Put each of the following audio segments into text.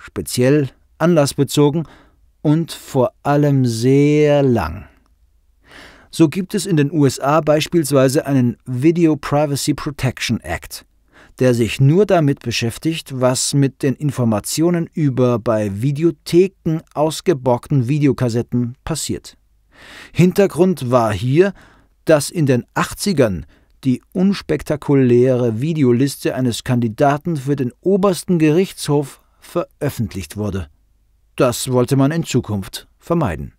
speziell anlassbezogen und vor allem sehr lang. So gibt es in den USA beispielsweise einen Video Privacy Protection Act, der sich nur damit beschäftigt, was mit den Informationen über bei Videotheken ausgeborgten Videokassetten passiert. Hintergrund war hier, dass in den 80ern die unspektakuläre Videoliste eines Kandidaten für den obersten Gerichtshof veröffentlicht wurde. Das wollte man in Zukunft vermeiden.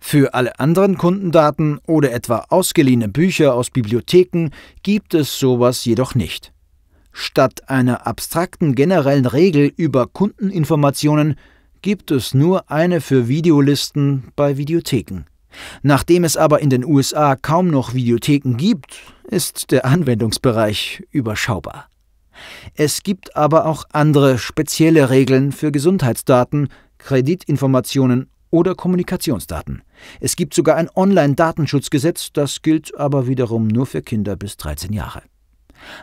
Für alle anderen Kundendaten oder etwa ausgeliehene Bücher aus Bibliotheken gibt es sowas jedoch nicht. Statt einer abstrakten generellen Regel über Kundeninformationen gibt es nur eine für Videolisten bei Videotheken. Nachdem es aber in den USA kaum noch Videotheken gibt, ist der Anwendungsbereich überschaubar. Es gibt aber auch andere spezielle Regeln für Gesundheitsdaten, Kreditinformationen oder Kommunikationsdaten. Es gibt sogar ein Online-Datenschutzgesetz, das gilt aber wiederum nur für Kinder bis 13 Jahre.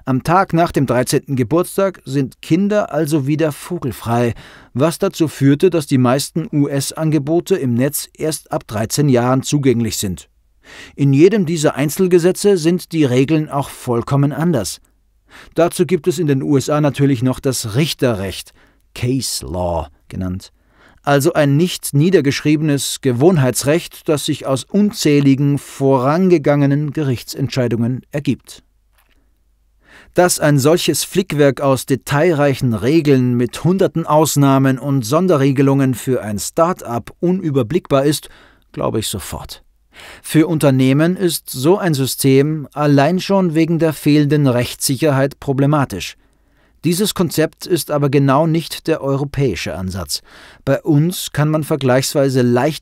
Am Tag nach dem 13. Geburtstag sind Kinder also wieder vogelfrei, was dazu führte, dass die meisten US-Angebote im Netz erst ab 13 Jahren zugänglich sind. In jedem dieser Einzelgesetze sind die Regeln auch vollkommen anders. Dazu gibt es in den USA natürlich noch das Richterrecht, Case Law genannt, also ein nicht niedergeschriebenes Gewohnheitsrecht, das sich aus unzähligen vorangegangenen Gerichtsentscheidungen ergibt. Dass ein solches Flickwerk aus detailreichen Regeln mit hunderten Ausnahmen und Sonderregelungen für ein Start-up unüberblickbar ist, glaube ich sofort. Für Unternehmen ist so ein System allein schon wegen der fehlenden Rechtssicherheit problematisch. Dieses Konzept ist aber genau nicht der europäische Ansatz. Bei uns kann man vergleichsweise leicht